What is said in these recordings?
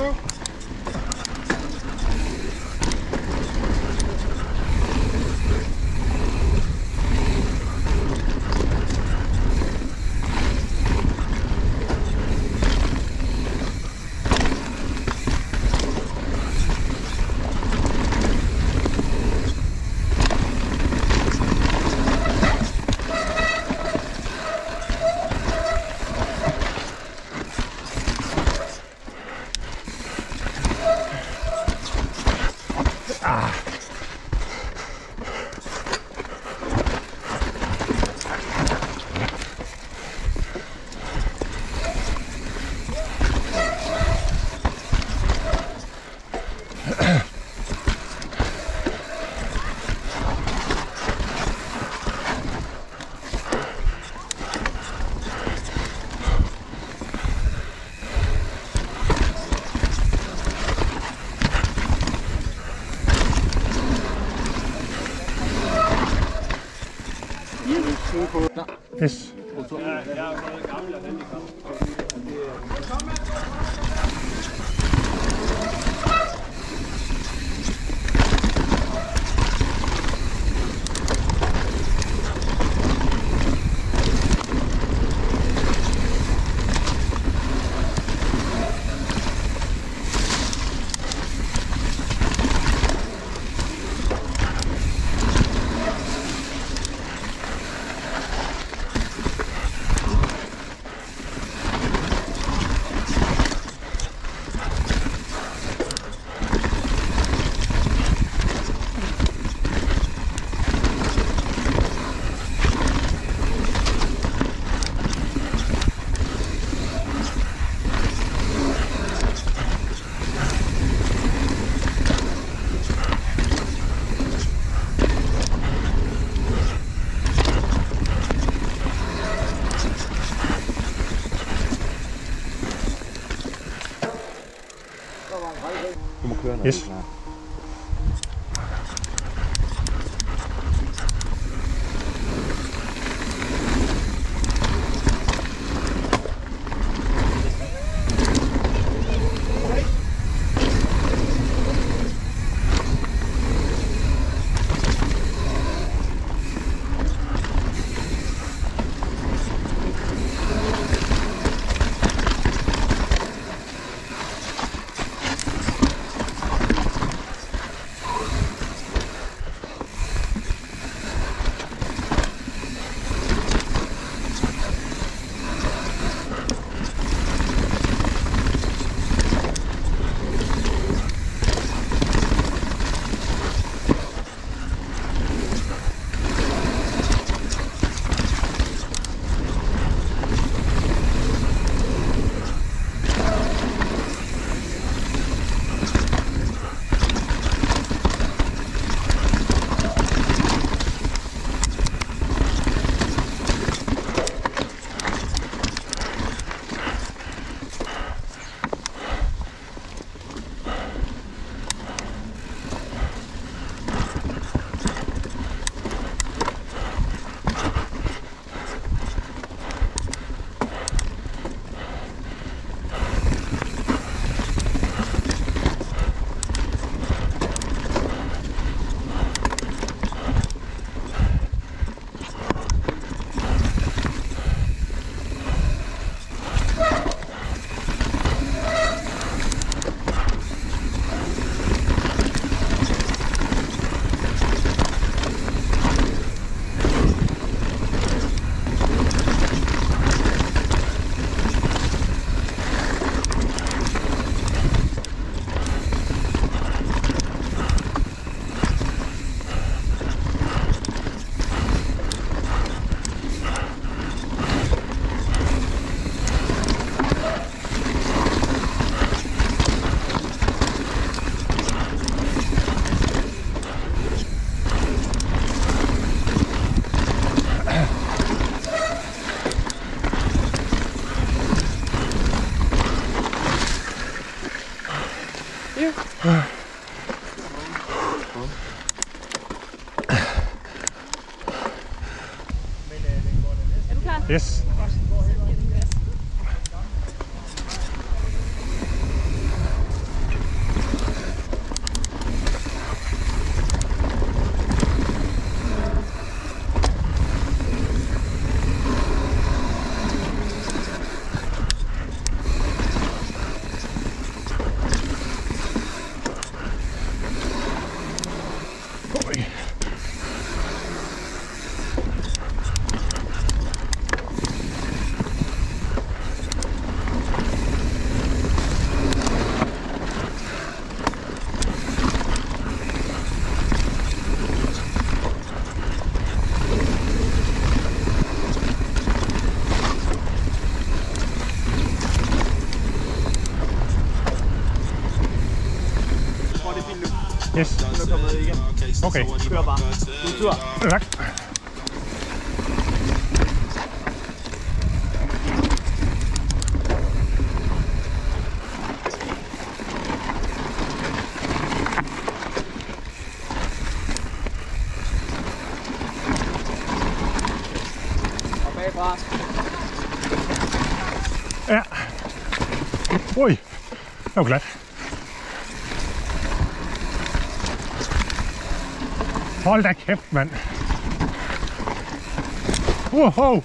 bro? Yes. Is. Yes. Yes. Okej. Okay. Ja. Mooi. Ook nou, klaar. Hold da kæft, mand. Wow.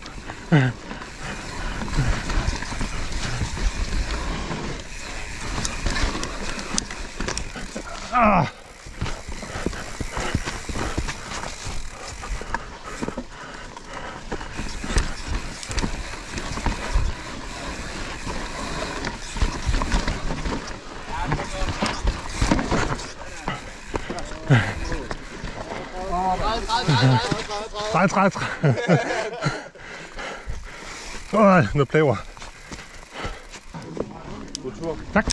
Ah. 30, 30, 30. Åh, noget plæver. God tur. Tak.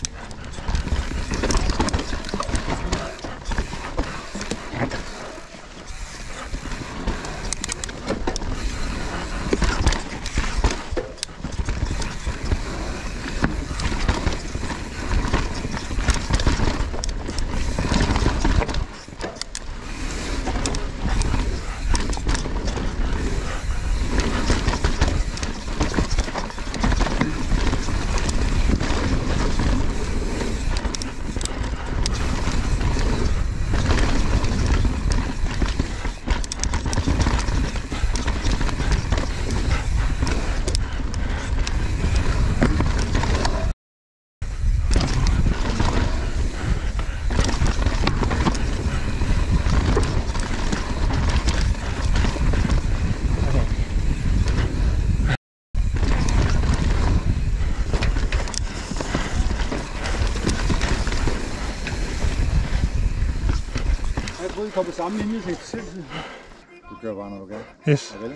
kom på samme linje til Du kører bare, når du gør. Yes. Okay.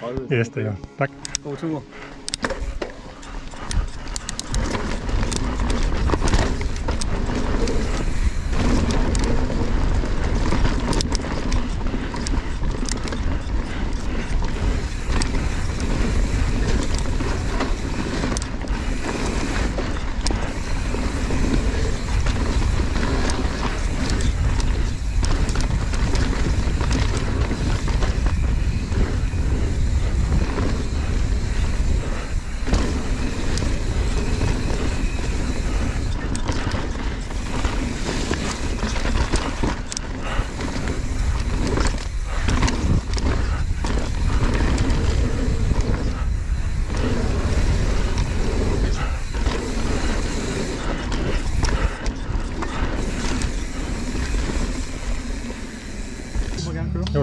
30. Yes, det er. Tak. God tur.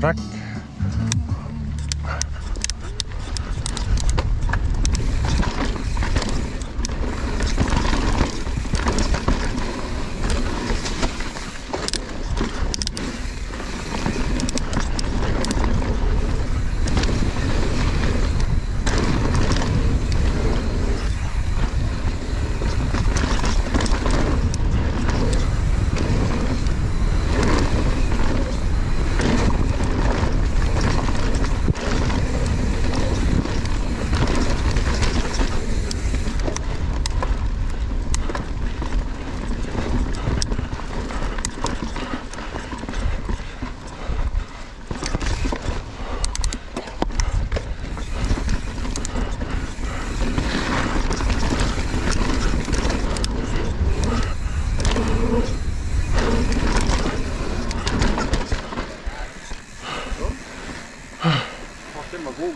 так?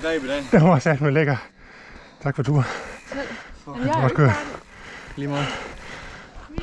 greb i dag. Det var med lækker. Tak for turen. Selv. Jeg er ikke Lige meget.